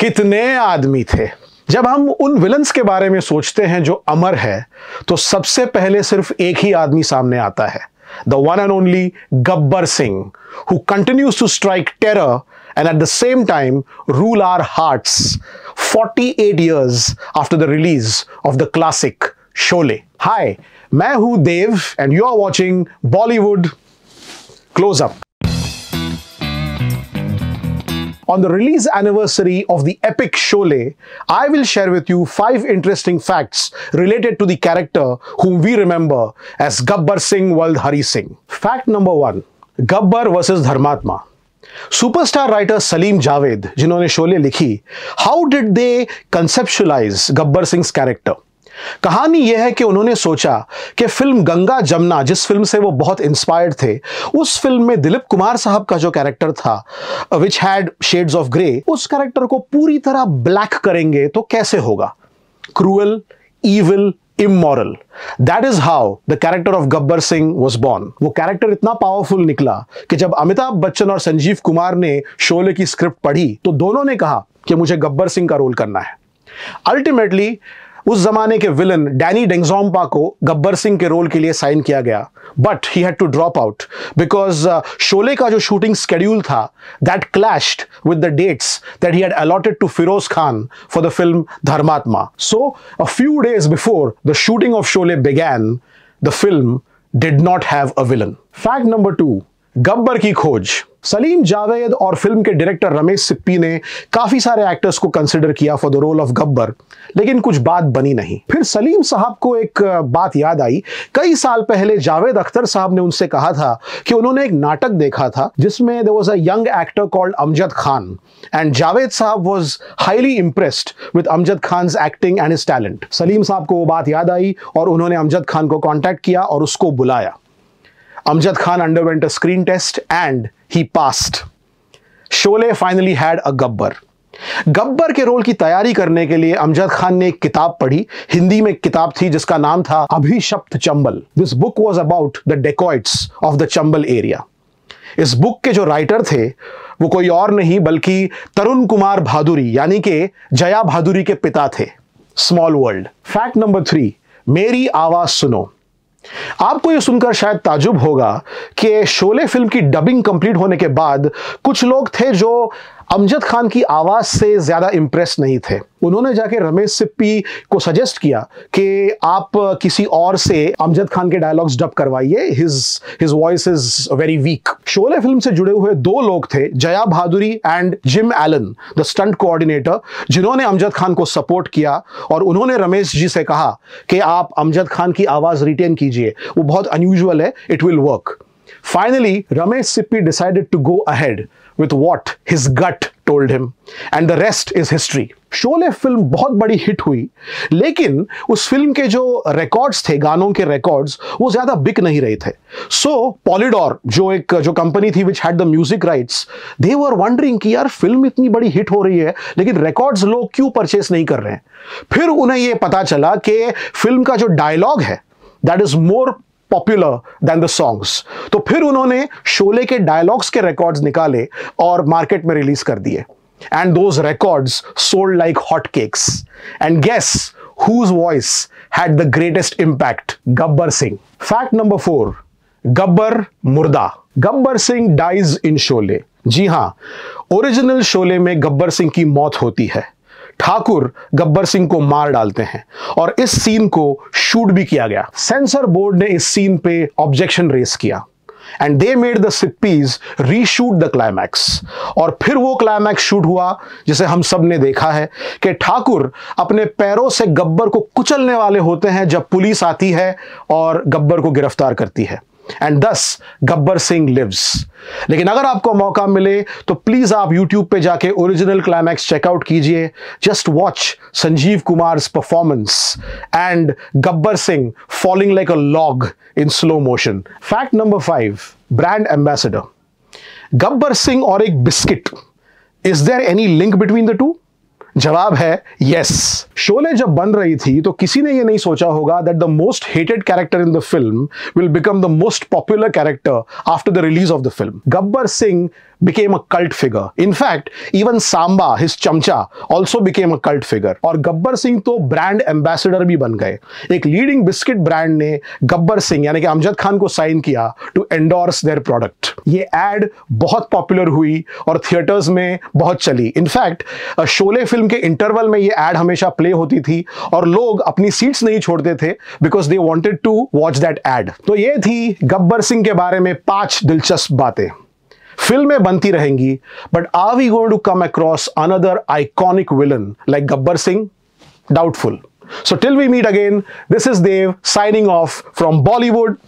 कितने आदमी थे जब हम उन विलन्स के बारे में सोचते हैं जो अमर है तो सबसे पहले सिर्फ़ एक ही आदमी सामने आता है the one and only Gabbar Singh who continues to strike terror and at the same time rule our hearts 48 years after the release of the classic Sholay. Hi, मैं हूँ देव and you are watching Bollywood Close Up. On the release anniversary of the epic Sholay, I will share with you five interesting facts related to the character whom we remember as Gabbar Singh Wald Hari Singh. Fact number one Gabbar versus Dharmatma. Superstar writer Salim Javed जिन्होंने शोले लिखी how did they conceptualise Gabbar Singh character कहानी यह है कि उन्होंने सोचा कि film Ganga Jamuna, जिस फ़िल्म से वो बहुत इंस्पायर्ड थे, उस फ़िल्म में दिलीप कुमार साहब का जो कैरेक्टर था which had shades of grey उस कैरेक्टर को पूरी तरह ब्लैक करेंगे तो कैसे होगा? Cruel evil immoral that is how the character of Gabbar Singh was born वो कैरेक्टर इतना पावरफुल निकला कि जब अमिताभ बच्चन और संजीव कुमार ने शोले की स्क्रिप्ट पढ़ी तो दोनों ने कहा कि मुझे गब्बर सिंह का रोल करना है। अल्टीमेटली उस जमाने के विलन डैनी डेंगजोम्पा को गब्बर सिंह के रोल के लिए साइन किया गया but he had to drop out because Sholay का जो शूटिंग स्केड्यूल था that clashed with the dates that he had allotted to Feroz Khan for the film Dharmatma so a few days before the shooting of Sholay began the film did not have a villain fact number two Gabbar की खोज। सलीम जावेद और film के director Ramesh Sippy ने काफ़ी सारे actors को consider किया for the role of Gabbar, लेकिन कुछ बात बनी नहीं। फिर सलीम साहब को एक बात याद आई। कई साल पहले जावेद अख्तर साहब ने उनसे कहा था कि उन्होंने एक नाटक देखा था जिसमें there was a young actor called Amjad Khan and Javed sahab was highly impressed with Amjad Khan acting and his talent Salim sahab को वो बात याद आई और उन्होंने अमजद खान को कॉन्टैक्ट किया और उसको बुलाया। Amjad Khan underwent a screen test and he passed. Sholay finally had a Gabbar. Gabbar के रोल की तैयारी करने के लिए अमजद खान ने एक किताब पढ़ी। हिंदी में किताब थी जिसका नाम था Abhishapt Chambal. This book was about the dacoits of the Chambal area इस बुक के जो राइटर थे, वो कोई और नहीं, बल्कि तरुण कुमार भादुरी, यानी कि जया भादुरी के पिता थे। Small world fact number three मेरी आवाज़ सुनो। आपको यह सुनकर शायद ताजुब होगा कि शोले फ़िल्म की डबिंग कंप्लीट होने के बाद कुछ लोग थे जो अमजद खान की आवाज़ से ज़्यादा इंप्रेस नहीं थे। उन्होंने जाके रमेश सिप्पी को सजेस्ट किया कि आप किसी और से अमजद खान के डायलॉग्स डब करवाइए। His his voice is very weak Sholay film से जुड़े हुए दो लोग थे Jaya Bhaduri and Jim Allen the stunt coordinator जिन्होंने अमजद खान को सपोर्ट किया और उन्होंने रमेश जी से कहा कि आप अमजद खान की आवाज़ रिटेन कीजिए। वो बहुत अनयूजल है it will work Finally, Ramesh Sippy decided to go ahead with what his gut told him, and the rest is history. Sholay film बहुत बड़ी हिट हुई लेकिन उस फ़िल्म के जो रिकॉर्ड्स थे गानों के रिकॉर्ड्स वो ज़्यादा बिक नहीं रहे थे। सो so, पॉलिडोर जो एक जो कंपनी थी which had the music rights they were wondering कि यार फ़िल्म इतनी बड़ी हिट हो रही है लेकिन रिकॉर्ड्स लोग क्यों परचेस नहीं कर रहे हैं? फिर उन्हें यह पता चला कि फ़िल्म का जो डायलॉग है that is more popular than the songs तो फिर उन्होंने शोले के डायलॉग्स के रिकॉर्ड्स निकाले और मार्केट में रिलीज़ कर दिए। And those records sold like hot cakes and guess whose voice had the greatest impact Gabbar Singh fact number four Gabbar मुर्दा गब्बर सिंह डाइज इन शोले जी हाँ ओरिजिनल शोले में गब्बर सिंह की मौत होती है। ठाकुर गब्बर सिंह को मार डालते हैं और इस सीन को शूट भी किया गया। सेंसर बोर्ड ने इस सीन पे ऑब्जेक्शन रेस किया। And they made the Sippys reshoot the climax और फिर वो क्लाइमैक्स शूट हुआ, जिसे हम सबने देखा है कि ठाकुर अपने पैरों से गब्बर को कुचलने वाले होते हैं जब पुलिस आती है और गब्बर को गिरफ़्तार करती है। एंड दस गब्बर सिंह लिव्स लेकिन अगर आपको मौका मिले तो प्लीज़ आप यूट्यूब पे जाके ओरिजिनल क्लाइमैक्स चेकआउट कीजिए। Just watch Sanjeev Kumar performance and Gabbar Singh falling like a log in slow motion fact number five brand ambassador Gabbar Singh और एक biscuit is there any link between the two जवाब है yes Sholay जब बन रही थी तो किसी ने यह नहीं सोचा होगा that the most hated character in the film will become the most popular character after the release of the film Gabbar Singh a cult figure. In fact, even Samba, his chamcha, also became a cult figure. और गब्बर सिंह तो brand ambassador भी बन गए. एक leading biscuit brand ने गब्बर सिंह यानी कि अमजद खान को साइन किया टू एंडोर्स देयर प्रोडक्ट ये एड बहुत पॉपुलर हुई और थिएटर्स में बहुत चली. इनफैक्ट शोले फ़िल्म के इंटरवल में ये एड हमेशा प्ले होती थी और लोग अपनी सीट्स नहीं छोड़ते थे because they wanted to watch that ad तो ये थी गब्बर सिंह के बारे में पाँच दिलचस्प बातें फ़िल्में बनती रहेंगी but are we going to come across another iconic villain like Gabbar Singh doubtful So till we meet again, this is Dev signing off from Bollywood.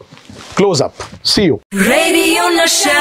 Close up. See you. Radio Nasha.